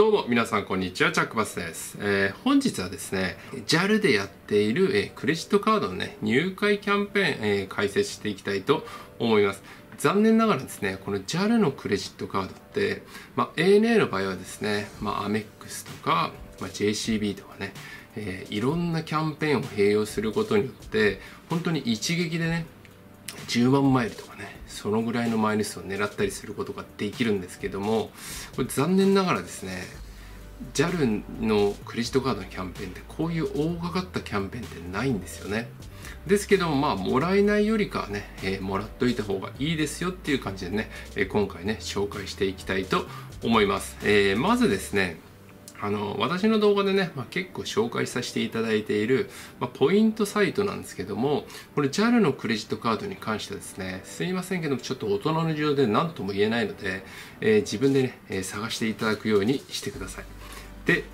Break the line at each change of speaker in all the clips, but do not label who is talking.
どうも皆さんこんにちはチャックバスです、えー、本日はですね JAL でやっている、えー、クレジットカードのね入会キャンペーン、えー、解説していきたいと思います。残念ながらですねこの JAL のクレジットカードって、まあ、ANA の場合はですね、まあ、アメックスとか、まあ、JCB とかね、え、いろんなキャンペーンを併用することによって本当に一撃でね10万マイルとかねそのぐらいのマイル数を狙ったりすることができるんですけどもこれ残念ながらですね JAL のクレジットカードのキャンペーンってこういう大掛かったキャンペーンってないんですよね。ですけどもまあもらえないよりかはね、えー、もらっといた方がいいですよっていう感じでね、えー、今回ね紹介していきたいと思います、えー、まずですねあの私の動画でね、まあ、結構紹介させていただいている、まあ、ポイントサイトなんですけどもこれ JAL のクレジットカードに関してですねすいませんけどもちょっと大人の事情で何とも言えないので、えー、自分でね、えー、探していただくようにしてください。で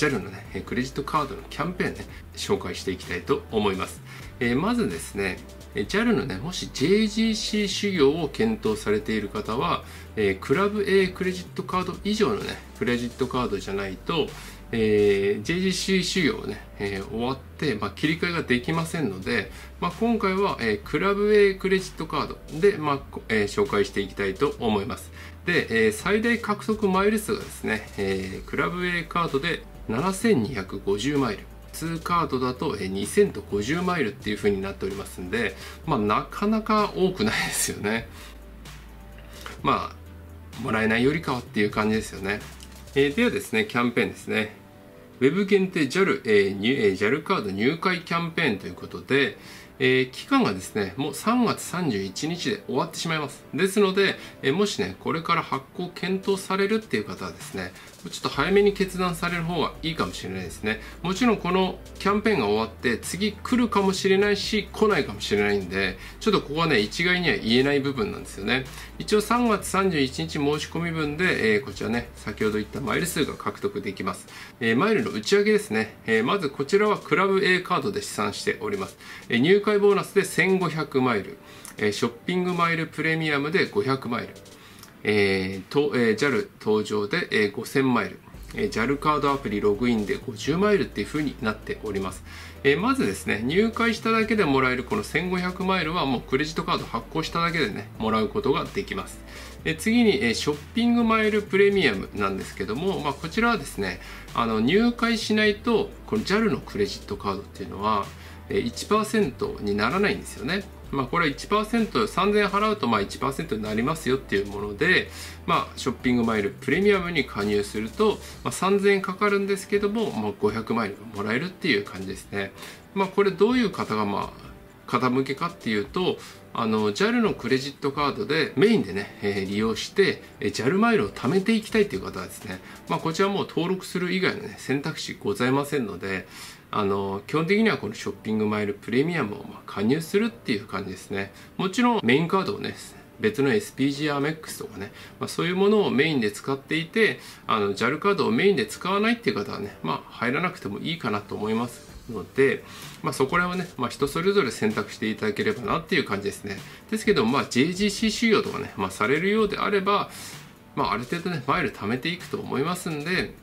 JAL のねクレジットカードのキャンペーンね紹介していきたいと思います、え、まずですね JAL のね、もし JGC 修行を検討されている方は、え、クラブ A クレジットカード以上のね、クレジットカードじゃないと、えー、JGC 修行をね、えー、終わって、まあ、切り替えができませんので、まあ、今回は、えー、クラブ A クレジットカードで、まあえー、紹介していきたいと思います。で、えー、最大獲得マイル数がですね、えー、クラブ A カードで7250マイル。2カードだと2000と50マイルっていう風になっておりますんで、まあ、なかなか多くないですよね。まあ、もらえないよりかはっていう感じですよね。えー、ではですね、キャンペーンですね。Web 限定 JAL、えー、JAL カード入会キャンペーンということで、えー、期間がですね、もう3月31日で終わってしまいます。ですので、えー、もしね、これから発行検討されるっていう方はですね、ちょっと早めに決断される方がいいかもしれないですね。もちろんこのキャンペーンが終わって次来るかもしれないし、来ないかもしれないんで、ちょっとここはね、一概には言えない部分なんですよね。一応3月31日申し込み分で、えー、こちらね、先ほど言ったマイル数が獲得できます。えマイルの内訳ですね。えまずこちらはクラブ A カードで試算しております。え入会ボーナスで1500マイル、えショッピングマイルプレミアムで500マイル、えーとえー、JAL 登場で、えー、5000マイル、えー、JAL カードアプリログインで50マイルっていう風になっております、えー、まずですね入会しただけでもらえるこの1500マイルはもうクレジットカード発行しただけでねもらうことができます。え次に、えショッピングマイルプレミアムなんですけども、まあ、こちらはですねあの入会しないとこの JAL のクレジットカードっていうのは1%にならないんですよね。まあ、これは1%、3000円払うとまあ1%になりますよっていうもので、まあ、ショッピングマイルプレミアムに加入すると、まあ、3000円かかるんですけども、まあ、500マイルもらえるっていう感じですね。まあ、これどういう方がまあ傾けかっていうとあの JAL のクレジットカードでメインでね、え、利用して JAL マイルを貯めていきたいという方はですね、まあ、こちらも登録する以外の、ね、選択肢ございませんのであの基本的にはこのショッピングマイルプレミアムをま加入するっていう感じですね。もちろんメインカードをね別の SPG アメックスとかね、まあ、そういうものをメインで使っていてあの JAL カードをメインで使わないっていう方はね、まあ、入らなくてもいいかなと思います。ので、まあ、そこら辺はね、まあ、人それぞれ選択していただければなっていう感じですね。ですけど、まあ、JGC 仕様とかね、まあ、されるようであれば、まあ、ある程度ね、マイル貯めていくと思いますんで、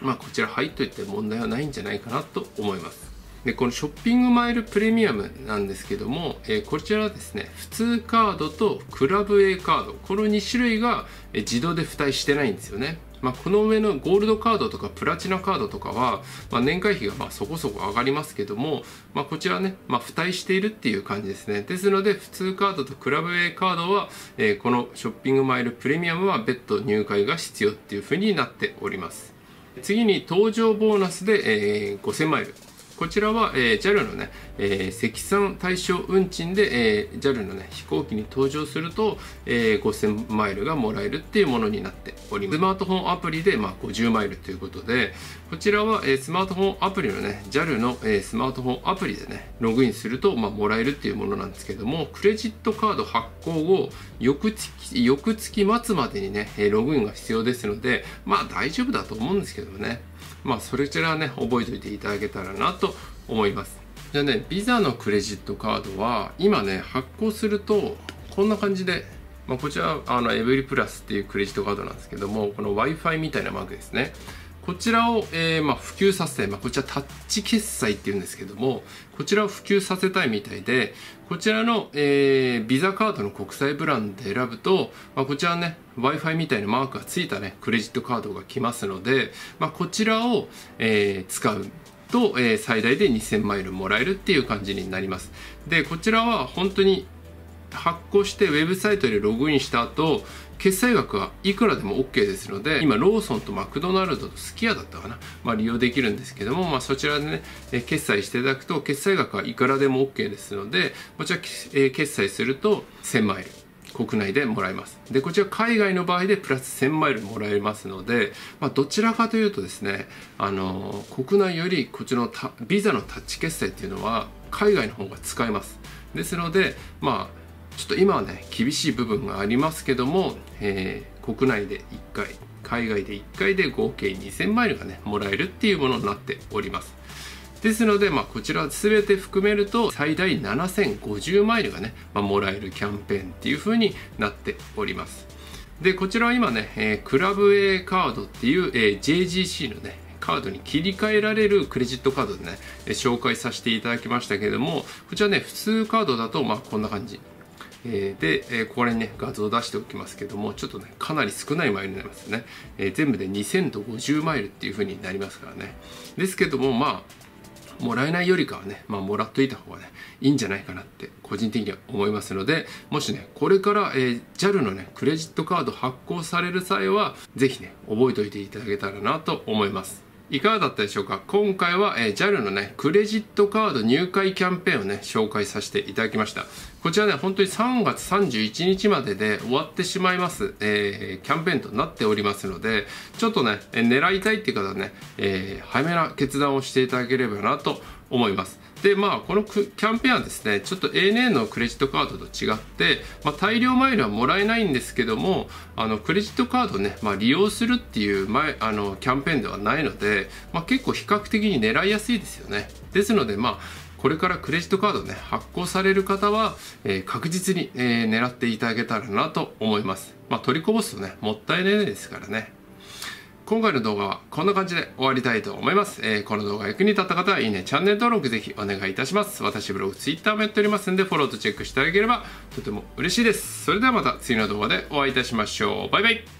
まあ、こちら入っといて問題はないんじゃないかなと思います。でこのショッピングマイルプレミアムなんですけども、えー、こちらはですね普通カードとクラブ A カードこの2種類が自動で付帯してないんですよねまあ、この上のゴールドカードとかプラチナカードとかは、まあ、年会費がまそこそこ上がりますけども、まあ、こちらね、まあ、付帯しているっていう感じですね。ですので、普通カードとクラブウェイカードは、えー、このショッピングマイルプレミアムは別途入会が必要っていうふうになっております。次に搭乗ボーナスで、えー、5000マイル。こちらは、えー、JAL のね、えー、積算対象運賃で、えー、JAL のね、飛行機に搭乗すると、えー、5000マイルがもらえるっていうものになっております。スマートフォンアプリで、まあ、50マイルということで、こちらは、えー、スマートフォンアプリのね、JAL の、えー、スマートフォンアプリでね、ログインすると、まあ、もらえるっていうものなんですけども、クレジットカード発行後、翌月、翌月末までにね、ログインが必要ですので、まあ大丈夫だと思うんですけどね。まあそれちらね覚えておいていただけたらなと思います。じゃあねビザのクレジットカードは今ね発行するとこんな感じで、まあ、こちらあのエブリプラスっていうクレジットカードなんですけどもこの w i f i みたいなマークですね。こちらを、えー、まあ、普及させたい、まあ、こちらタッチ決済っていうんですけども、こちらを普及させたいみたいで、こちらの、えー、ビザカードの国際ブランドで選ぶと、まあ、こちらね、Wi-Fi みたいなマークがついたね、クレジットカードが来ますので、まあ、こちらを、えー、使う。と、えー、最大で2000マイルもらえるっていう感じになります。で、こちらは本当に発行してウェブサイトでログインした後、決済額はいくらでも OK ですので、今、ローソンとマクドナルドとスキヤだったかな、まあ、利用できるんですけども、まあ、そちらでね、決済していただくと、決済額はいくらでも OK ですので、こちら、決済すると1000マイル。国内でもらえます。で、こちら海外の場合でプラス1000マイルもらえますので、まあ、どちらかというとですね、あの、国内よりこちらのビザのタッチ決済っていうのは海外の方が使えます。ですので、まあ、ちょっと今はね厳しい部分がありますけども、えー、国内で1回海外で1回で合計2000マイルがねもらえるっていうものになっておりますですので、まあ、こちら全て含めると最大7050マイルがね、まあ、もらえるキャンペーンっていう風になっておりますでこちらは今ね、えー、クラブ A カードっていう、えー、JGC のねカードに切り替えられるクレジットカードでね、紹介させていただきましたけれども、こちらね、普通カードだと、まあこんな感じ。え、で、えー、ここにね、画像を出しておきますけども、ちょっとね、かなり少ないマイルになりますよね。え、全部で2000と50マイルっていう風になりますからね。ですけども、まあ、もらえないよりかはね、まあ、もらっといた方がね、いいんじゃないかなって個人的には思いますので、もしね、これから、え、JAL のね、クレジットカード発行される際は、ぜひね、覚えておいていただけたらなと思います。いかがだったでしょうか？今回は、え、JAL のね、クレジットカード入会キャンペーンをね、紹介させていただきました。こちらね、本当に3月31日までで終わってしまいます、えー、キャンペーンとなっておりますので、ちょっとね、狙いたいっていう方はね、えー、早めな決断をしていただければなと思います。で、まあ、このキャンペーンはですね、ちょっと ANA のクレジットカードと違って、まあ、大量マイルはもらえないんですけども、あの、クレジットカードね、まあ、利用するっていう前、あの、キャンペーンではないので、まあ、結構比較的に狙いやすいですよね。ですので、まあ、これからクレジットカードね、発行される方は、えー、確実に、えー、狙っていただけたらなと思います。まあ、取りこぼすとね、もったいないですからね。今回の動画はこんな感じで終わりたいと思います。えー、この動画役に立った方は、いいね、チャンネル登録ぜひお願いいたします。私ブログ、Twitter もやっておりますんで、フォローとチェックしていただければとても嬉しいです。それではまた次の動画でお会いいたしましょう。バイバイ